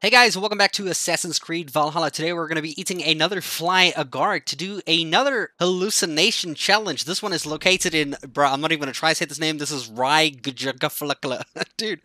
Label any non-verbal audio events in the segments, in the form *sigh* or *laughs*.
Hey guys, welcome back to Assassin's Creed Valhalla. Today we're going to be eating another fly agar to do another hallucination challenge. This one is located in, bro, I'm not even going to try to say this name. This is Raigajagafalakala. *laughs* Dude,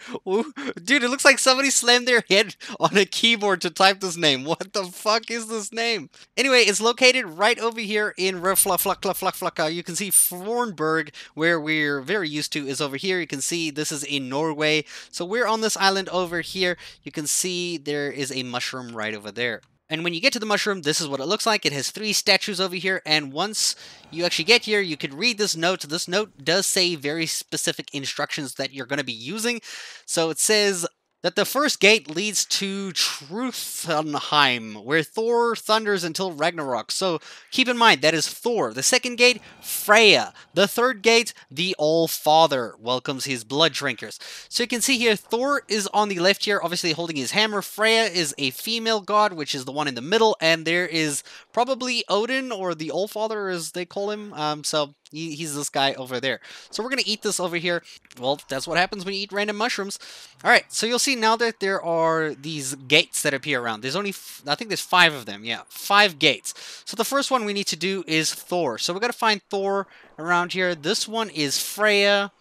dude, it looks like somebody slammed their head on a keyboard to type this name. *laughs* What the fuck is this name? Anyway, it's located right over here in Raflaflakla. You can see Fornburg, where we're very used to, is over here. You can see this is in Norway. So we're on this island over here. You can see there is a mushroom right over there. And when you get to the mushroom, this is what it looks like. It has three statues over here, and once you actually get here, you can read this note. This note does say very specific instructions that you're going to be using. So it says, that the first gate leads to Truthenheim, where Thor thunders until Ragnarok. So keep in mind, that is Thor. The second gate, Freya. The third gate, the All Father welcomes his blood drinkers. So you can see here, Thor is on the left here, obviously holding his hammer. Freya is a female god, which is the one in the middle, and there is probably Odin, or the All Father as they call him. Um, so he's this guy over there. So we're going to eat this over here. Well, that's what happens when you eat random mushrooms. All right, so you'll see now that there are these gates that appear around. There's only, I think there's five of them. Yeah, five gates. So the first one we need to do is Thor. So we got to find Thor around here. This one is Freya.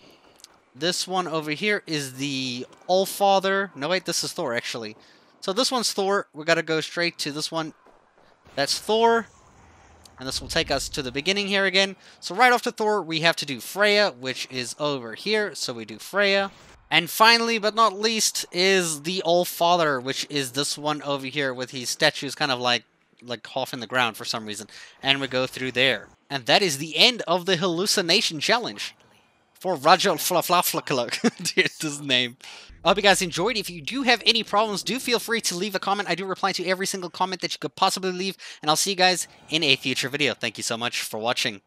This one over here is the All-Father. No, wait, this is Thor, actually. So this one's Thor. We got to go straight to this one. That's Thor. And this will take us to the beginning here again. So right off after Thor, we have to do Freya, which is over here. So we do Freya. And finally, but not least, is the All Father, which is this one over here with his statues kind of like like half in the ground for some reason. And we go through there. And that is the end of the hallucination challenge for Rajal Flaflaflakaluk. *laughs* Here's his name. I hope you guys enjoyed. If you do have any problems, do feel free to leave a comment. I do reply to every single comment that you could possibly leave, and I'll see you guys in a future video. Thank you so much for watching.